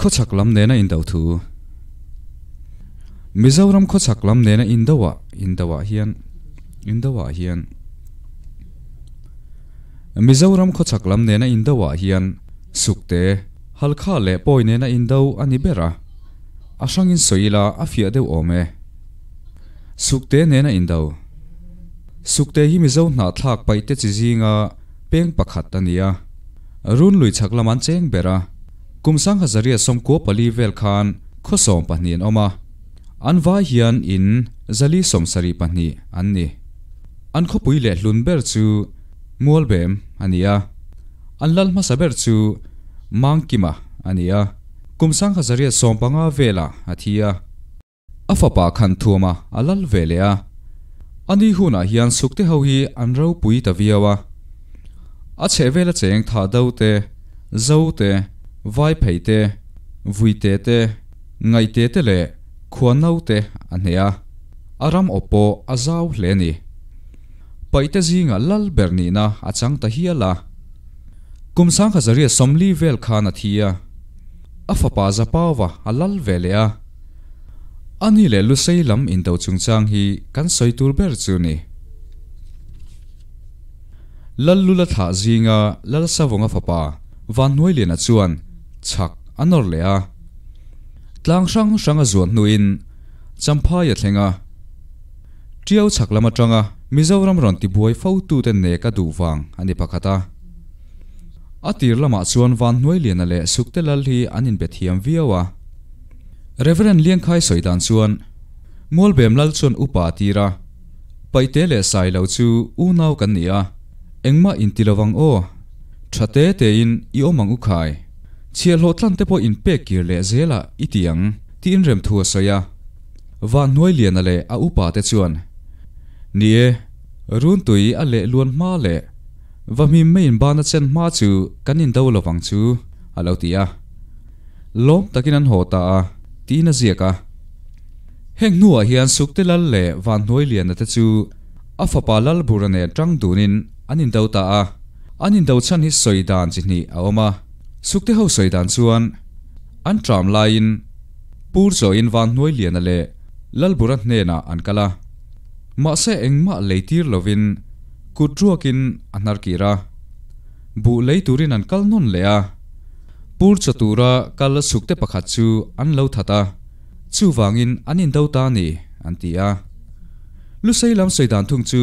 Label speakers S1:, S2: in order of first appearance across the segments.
S1: khó lam nena in dau thu. Mizoram khó lam nena in dawa in dawa hian in dawa hian. Mizoram khó lam nena in dawa hian, sukte, halkha le poi nena in dau ani bera. Asangin soila afia deu ome. sukte nena indaw sukte hi mizo na thlak paite chi zinga peng pakhat ania run lui chakla man cheng bera. Kumsang hazaria somko pali vel khan khosom pahnin oma. Anwa hian in zali somsari pahni anni ankho pui le hlun ber chu mualbem ania. Anlal ma saber chu mangkima ania. Kumsang hazaria sompanga vela athia. afapa khan thuama a lal ve le a. Ani hunah hian sukte ho hi an ro pui tavi awa a che vela cheng tha deuh te zo te vai phei te vui te te ngai te te le khuan nau te a a. Aram opo a zau hle ni paite zinga lal berni na achang ta hiala kumsang khazaria somli vel khan athia afapa zapawa alal velea ani le lu sei lam in do chung chang hi kan soi tur ber chu ni. Lal lu la tha zinga, lal sa vong savonga fapa van nuai le na chuan, chak anor le a. Tlang sang sang a zuan nu nuin champha ya thlenga triau chak lama tanga mizoram ron ti buai fau tu ten ne ka du wang ani pakata atir lama chuan van nuai lian le sukte lal hi anin be thiam viawa reverend liang khai soidan chuan mol bem lal chuan upa tira paite le sai lo chu u nau kan nia engma in tilawang o thate te in i omang u khai chia lo tlan te po in pe kir le zela itiang ti in rem thua soya van nuai lian le a upa te chuan nie run tui a le luan ma le va mi main ba na chen ma chu kanin do lawang chu alo tia lom takin an hota a ti na ziaka heng nuwa hian sukte lal le van nuai lian na te chu. A fapa lal burane tang dunin anin do ta a. Anin do chan hi soidan chi ni a oma sukte ho soidan chuan. An tram lain pur zo in van nuai lian ale lal burat ne na an kala. Ma se engma leitir lovin kutruakin anar kira bu leiturin an kal non lea pur chatura kal sukte pakhat chu an lo thata chu wangin anin do ta ni, an tia lu sei lam soidan thung chu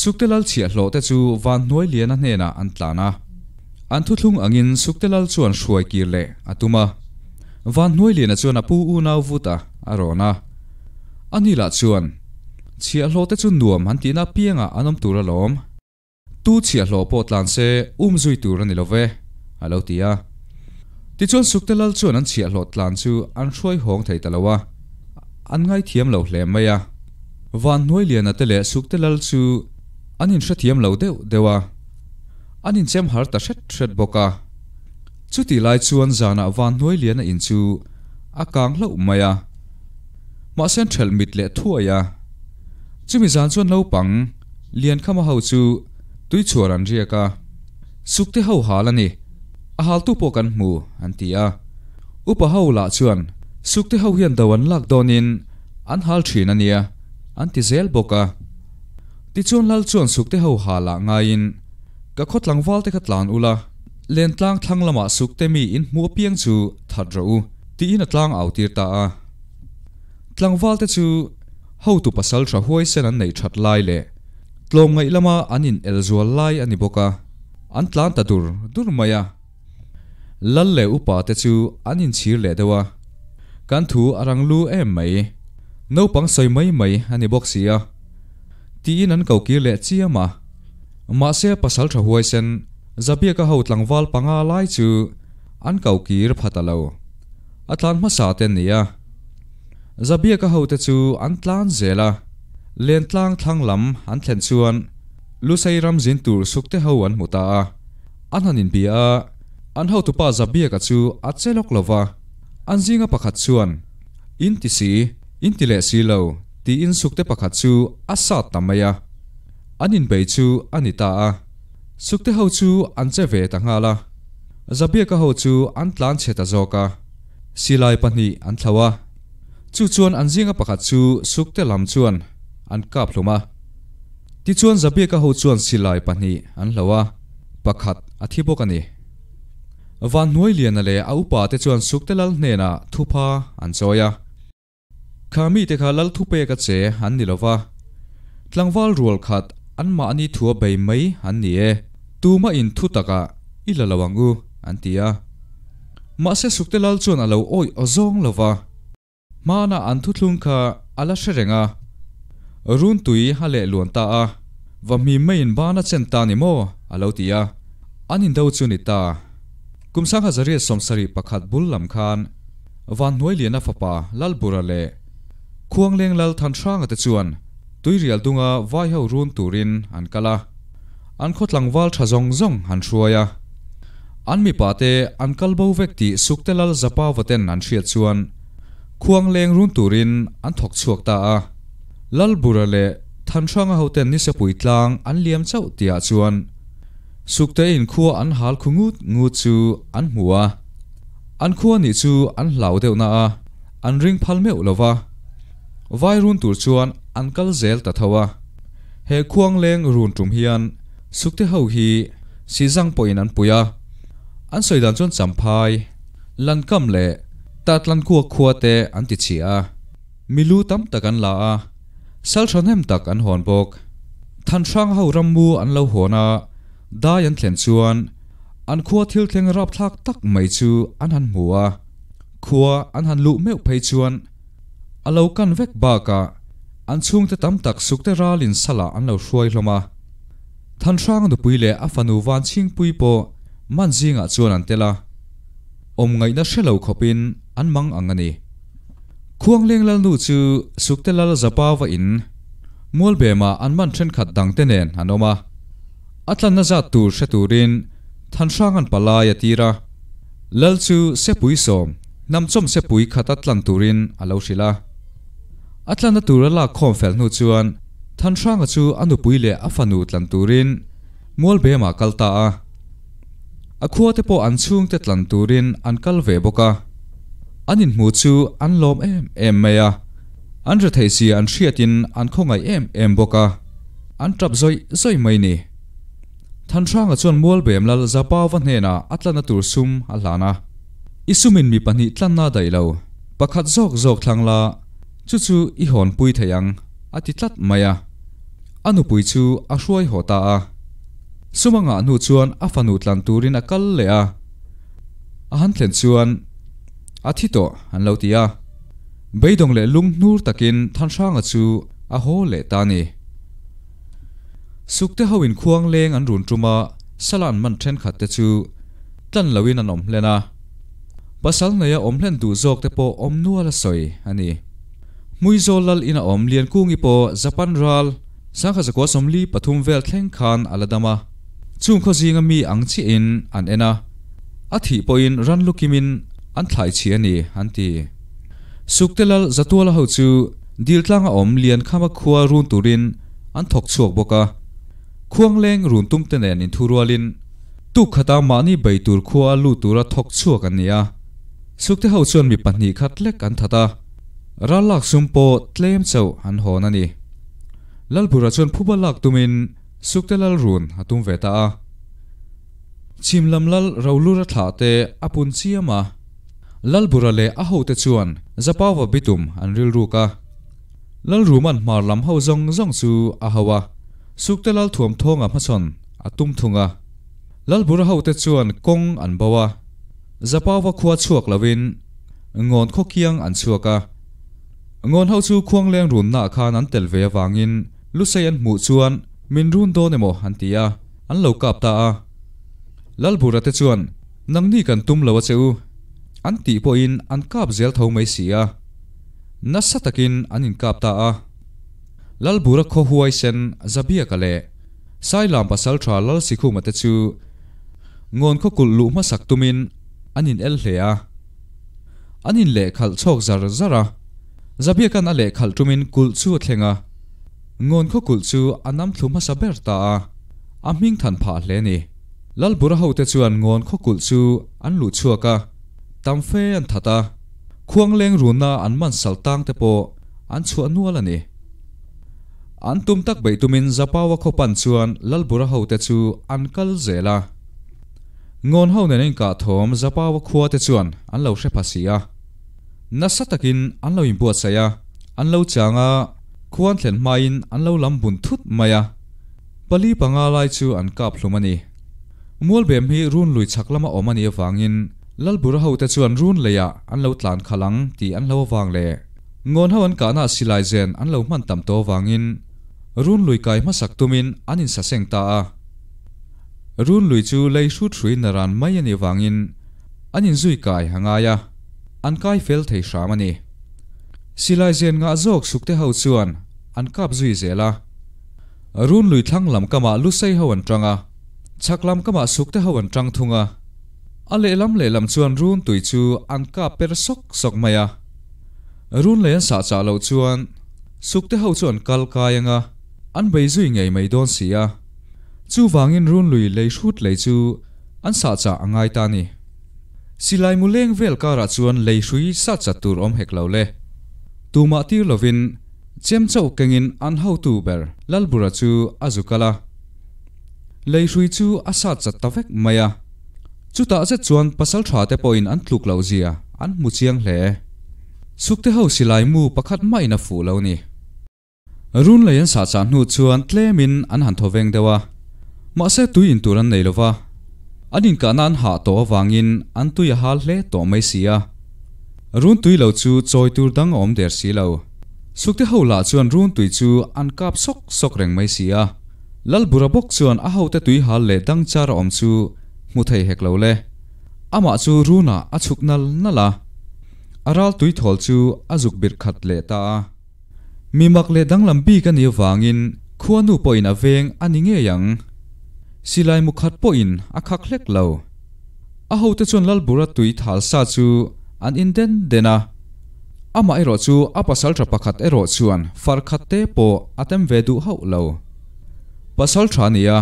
S1: sukte lal chia hlo te chu van noi lian a hne na an tlana an thu thlung angin suktelal chuan hruai kir le atuma van noi lian a chuan a pu u nau vuta a rona anila chuan chia hlo te chu nuam han tina pianga anom tura lom tu chia hlo po tlan se um zui tur ani love alo tia ti chuan suktelal chuan an chia hlo tlan chu an hruai hong thei talawa an ngai thiam lo hle maya van hnuai lian a tele suktelal chu anin hra thiam lo deuh dewa anin chem har ta hret hret boka chuti lai chuan zana ah van hnuai lian a in chu a kang hlo à ma sen thel mit le thua ya chumi zan chuan lo pang lian khama ho chu tui chuar an riaka sukte ho halani a hal tu po kan mu an tia upa ho la chuan. Sukte ho hian dawan lak donin an hal thin ania an ti zel boka ti chuan lal chuan sukte ho hala ngain ka khot langwal te khat lan ula len tlang thlang lama suk te mi in mu piang chu that ro ti in atlang au tir ta a. Tlangwal te chu, ho tu pasal tha huai sen an nei that lai le. Tlom ngai lama anin elzual lai ani boka an tlan ta dur dur maya lal le upa te chu anin chir le dewa. Kan thu arang lu em mai. No pang soi mai mai ani bok sia ti in an kau kir le chia ma. Ma se pasal tha huai sen. Zabia ka ho tlangwal panga lai chu an kau kir phatalo atlan ma sa tên nia zabia ka ho te chu an tlan zela. Len tlang thlang lam an thlen chuan. Lu dính ram zin tur sukte ho an muta an hanin bia an ho tu pa bia ka chu a chelok lova an zinga pakhat chuan. In ti si, in ti le si lo. Ti in sukte pakhat chu asa tamaya anin bei chu anita a. Sukte ho chu an che ve ta nga la zabia ka ho chu an tlan che ta zoka silai pani an thlawa chu chuan an zinga pakhat chu sukte lam chuan an kap hluma ti chuan zabia ka ho chuan silai pani an lawa pakhat athi bok ani van là lian ale bà pa te chuan sukte lal hne na thupa an choya khami te khá lal thu pe ka che, an ni lova tlangwal rual khát an ma ani thua bay mấy an ni e. Tu ma in thu taka ila lawangu an tia ma se sukte lal chuan alo oi ozong lova mana an thu thung kha ala hrerenga run tui hale luan ta a. Và mi main bana chen ta ni mo alo tia anin đâu chu ni ta. Kumsang hazari somsari pakhat bul lam khan van noi liana fapa lal burale khuang leng lal than thang ate chuan tui rial dunga vai ho run turin an kala an khot langwal tha zong zong han thruaya an mi pa te an kalbo vekti sukte lal zapa waten an thriat chuan khuang leng run turin an thok chuak ta a lal burale than thanga hoten ni se puitlang an liam chau tia chuan sukte in khua an hal khungut ngu chu an hmuwa an khua ni chu an hlau deuh na a. An ring phal meu lova vai run tur chuan an kal zel ta thawa he khuang leng run tum hian. Sukte ho hi, si zang poin an puya an soidan chon champhai. Lan kam le, tat lan khua khua te an ti chia milu tam takan la a. Sal thon hem tak an hon bok than sang ho rammu an lo hona da yan thlen chuan, an khua thil thleng rap thak tak mai chu an han muwa khua an han lu meu phei chuan alo kan vek ba ka, an chung te tam tak suk te ralin sala an lo hruai hloma than sang du puile a fanu van ching pui po, man zinga ah chuan an tela. Om ngai na hrelo khopin an mang angani khuang leng lal nu chu suk te lal zapa wa in. Mol be ma an man then khat dang te nen anoma atlan na za tur se turin than sangan an pala tira lal chu se pui som. Nam chom se pui khat atlan turin alo shila atlan na tur la khom fel nu chuan. Than sanga chu anu pui le afanu tlan turin mol be ma kalta a. Akhua te po an chung te tlan turin an kal ve boka anin mu chu an lom em em meya an ra thei si an hriatin an khongai em em boka an trap zoi zoi mai ni than thanga chuan mual bem lal zapa wa hena, atlana tur sum alana isumin mi pani tlanna dailo pakhat zok zok thangla chu chu i hon pui thayang ati tlat maya anu pui chu a hruai hota a. Sumanga nu chuan a fanu tlan turin a kal le a. A han thlen chuan a thi to an lo tia beidong le lung nur takin than thanga chu a ho le ta ni. สุกเตหวินควงเลงอันรุนจุมาสลันมันเทนขัดเตจูตันลวินันอมเลนะภาษาเนียอมเล่นดูจอกเตโปออมนัวละสอยอันนี้มุยโซลัลอินาอมเลียนกุ้งอีโปญี่ปุ่นรัลสังขสกวสมลีปทุมเวลแข่งขันอัลาดามาจุ่มข้อจีงมีอังชีอินอันเอนะอธิปอินรันลูกิมินอันถ่ายเชียนีอันทีสุกเตลลจัตัวละหัวจูดีลตั้งอมเลียนข้ามขัวรุนตุรินอันถกชวกบกะ sukte hawin khuang leng an run tuma salan man then khat te chu tlan lawin an om lena pasal naya om len du zok te po om nuala soi ani mui zolal ina om lian kungi po japan ral sangkha zakwa somli pathum vel thleng khan aladama chung kho zinga mi ang chi in an ena athi po in ran lukimin an thlai chi ani anti suktelal zatuala ho chu dil tlanga om lian khama khuwa run turin an thok chuak boka khuang leng run tum te nen in thurualin tu khata mani beitur khuwa lu tura thok chuak an nia sukte ho chuan mi pahni khat lek an thata ralak sumpo tlem chau an hon ani lalpura chuan phuba lak tumin sukte lal run atum veta a chimlam lal rawlura thla te apun chiama lalbura le a ho te chuan zapawa bitum an ril ruka lal ruman mar lam ho zong zong chu a hawa sukte lal thuam thonga machon atum thunga. Lalbura ho te chuan kong an bawa. Zapawa khuwa chuak lawin. Ngon kho kiang an chuaka ngon ho chu khuang leng run na khan an tel ve wangin lusai an mu chuan, min run do nemo an tia an lo kap ta a. Lalbura te chuan nangni kan tum lawa cheu an ti po in an kap zel tho mai sia na satakin an in kap ta a. lalbura kho huai sen zabia kale sai lam pasal tra lal sikhu mate chu ngon kho kul lu ma sak tumin anin el hle a anin le khal chok zar zara zabia kan ale khal tumin kul chu thlenga ngon kho kul chu anam thluma saber ta a ming than pha hle ni lal bura ho te chuan ngon kho kul chu an lu chuaka tam fe an thata khuang leng runa an man saltang te po an chu anual ani an tum tak bai tumin zapawa kho pan chuan lal bura ho te chu an kal zela. Ngon ho ne nen ka thom zapawa khuwa te chuan an lo hre phasia na takin an lo imbuat saya an lo changa, khuan thlen main an lo lam bun thut maya pali panga lai chu an kap hlumani mual bem hi run lui chaklama omani awangin lal bura ho te chuan run leya an lo tlan khalang ti an lo wang le. Ngon ho an kana silai zen an lo man tam to wangin run lui kai ma sak tumin, anin sa seng ta a. Run lui chu lei shu thrui naran mai ani wangin, anin zui kai hangaya an kai fel thei shramani silai zen nga zok sukte ho chuan, an kap zui zela. Run lui thlang lam kama lu sei ho an tanga chak lam kama sukte ho an tang thunga. A le lam le lam chuan run tui chu an ka per sok sok maya. Run le an sa cha lo chuan sukte ho chuan kal kayanga an bei zui ngei mai don sia chu wangin run lui lấy shut lấy chu an sa cha angai ta ni. Lai mu leng vel kara chuan lấy suy sa cha tur om hek lo le. Tuma tir lovin chem chau kengin an hậu tu ber lalbura chu azukala Lấy suy chu asa cha tavek maya chu ta che chuan pasal tha te poin an tluk lo zia, an mu chiang hle. Sukte ho silai mu pakhat mai na fu lâu ni run leyan sa cha nu chuan tlemin an han thoveng dewa. Ma se tu in turan nei lova anin ka nan ha to wangin an tu ya hal hle to mai sia run tui lo chu choi tur dang om der si lo. Sukte ho la chuan run tui chu an kap sok sok reng mai sia lal bura bốc chuan a ho te tui hal le dang char om chu mu thei hek lo le. Ama chu runa a chuk nal nala. Aral tui thol chu azuk bir khat le ta mi mak le dang lam bi ka ni wangin khuanu poin aveng ani nge yang. Silai mu khát po in a khak lo a ho te chon lal bura tui thal sa chu, an in den dena ama ero chu, a khát tra pakhat ero chuan, far khat te po atem ve du hau lo pasal tra nia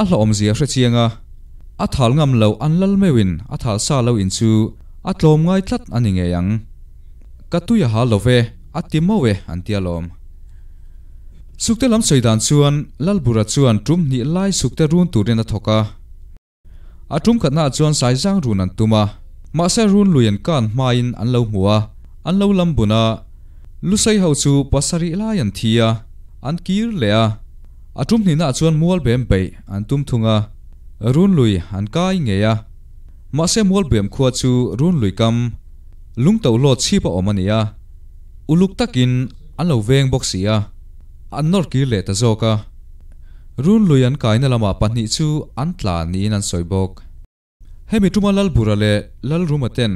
S1: a. Hlom zia hre chianga a. Thal ngam lo an lal mewin a thal sa lo in chu, a tlom ngai tlat ani nge yang. Katuya ha love a timowe an tialom sukte lam soidan chuan, lalbura chuan tum ni lai sukte run turin a thoka. A tum khatna chuan sai jang run an tuma. Ma sa run luyan kan main an lo muwa an lo lam buna lusai ho chu pasari lai an thia. An kir lea a. Tum ni na chuan mual bem bei an tum thunga run lui an kai ngeya ma se mual bem khuwa chu run lui kam. Lung tau lo chi pa omania uluk takin an lo veng boxia an nor ki le ta zoka run lui an kai na lama pahni chu an tla ni nan soibok hemi tuma lal bura le, lal rumaten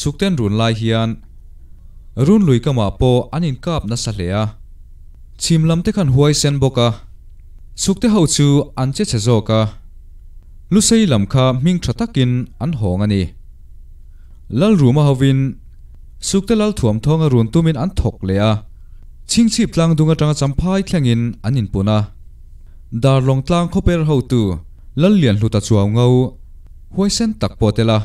S1: sukten run lai hian. Run lui kama po anin kap na sa a. Chim lam te khan huai sen boka sukte ho chu an che che zoka lu sei lam kha ming thatakin an hong ani. Lal ruma hovin สุกตะลลถ่วมทองอรุนตุมินอันถกเลยอะชิงชีพลางดุงกระจังจำพายแข่งอินอันอินปุนะดารลงตลางเข้าไปรหัวตูลันเลียนหลุดตาจวงเงาห้วยเส้นตักปอเตละ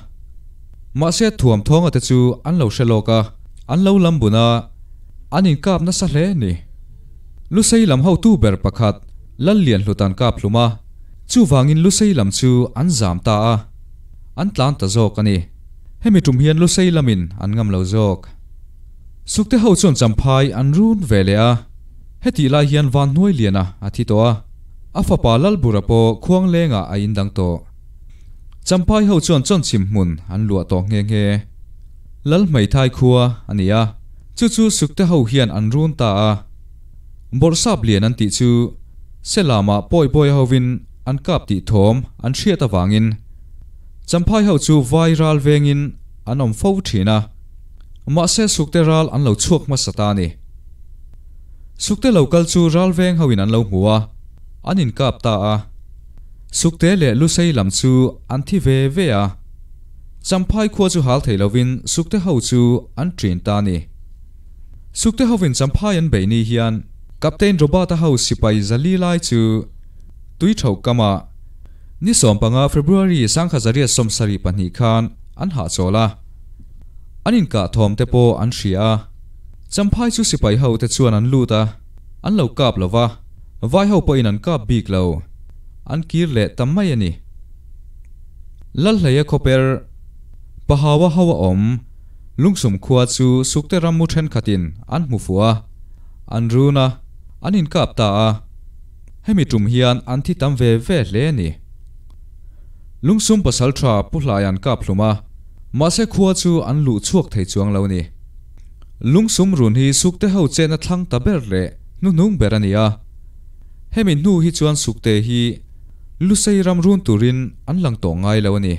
S1: มาเสียถวมทองอัตจูอันเหลาเชลโลกะอันเหลาลำบุนะอันอินกาบนัสเลนี่ลุใส่ลำหัวตูเบิร์ประคัดลันเลียนหลุตันกาบลุมาจู่วางอินลุใส่ลำจูอันจามตาอันตลานตะโจกันนี่ hemi tum hian lu sei lamin an ngam lo zok sukte ho chon champhai an run vele a heti la hian van nuai liana a thi to a afa pa lal burapo khuang lenga a in dang to champhai ho chon chon chim mun an lua to nge nge lal mai thai khuwa ania chu chu sukte ho hian an run ta a bor sap lian an ti chu selama poi poi hovin an kap ti thom an thriat awangin champhai ho chu viral vengin anom fo thina. Ma se sukte ral an lo chuak ma satani sukte local chu ral veng anh lâu lo anh anin kap ta a. Sukte le lu sei lam chu an thi ve ve a. Champhai khuwa chu hal theilovin sukte hậu chu an trin ta ni. Sukte hovin champhai an beini hian captain robata house sipai zali lai chu tui thau kama ni sompanga February sangkhazaria somsari panhi khan an ha chola anin ka thom te po an shia. Champhai chu sipai ho te chuan an luta an lo kap lova. Vai ho po in an kap bik lo an kir le tammai ani lal hlaya khoper pahawa hawa om. Lungsum khuwa chu sukte ramu then khatin an mufua an runa. Anin kap ta hemi tum hian an thi tam ve ve le ni. ลุงซุ่ปัสสาวะาผู้ลายันกับลุมามาเสขัวจูอันลุชวกไทยจวงเหล่านี้ลุงซุ่มรุนฮีสุกเตหัเจนทั้งตาเบิดเละนุ่นนุ่งเบรันียเฮมินนูฮิจวนสุกเตฮีลุเซรำรุนตุรินอันหลังตัวง่ายเหล่านี้